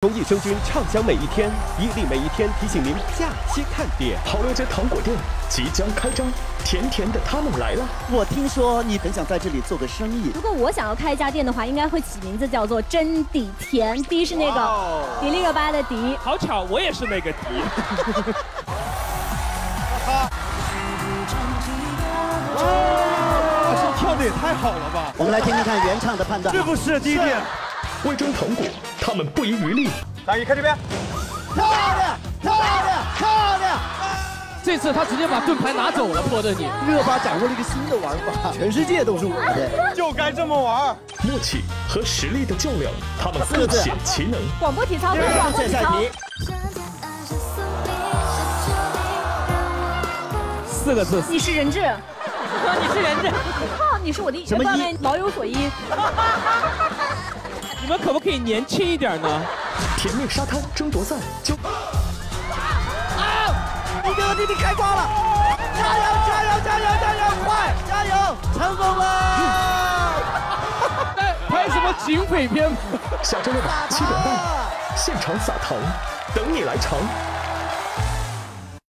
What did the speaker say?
从益生菌畅享每一天，伊利每一天提醒您假期看点。好乐街糖果店即将开张，甜甜的他们来了。我听说你很想在这里做个生意。如果我想要开一家店的话，应该会起名字叫做真底甜。迪是那个迪丽热巴的迪。好巧，我也是那个迪。哇，这跳的也太好了吧！我们来听听看原唱的判断。是不是第一点？味中糖果，他们不遗余力。大姨看这边，漂亮，漂亮，漂亮！这次他直接把盾牌拿走了，破盾你。热巴掌握了一个新的玩法，全世界都是我的，就该这么玩。默契和实力的较量，他们各显其能。广播体操，广播体操。四个字，你是人质，你是人质，靠，你是我的什么意？老有所依。可不可以年轻一点呢？甜蜜沙滩争夺赛就。你哥弟弟开挂了！加油加油加油加油！快加油！成功了！拍什么警匪片？小周六晚七点半，现场撒糖，等你来尝。